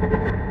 you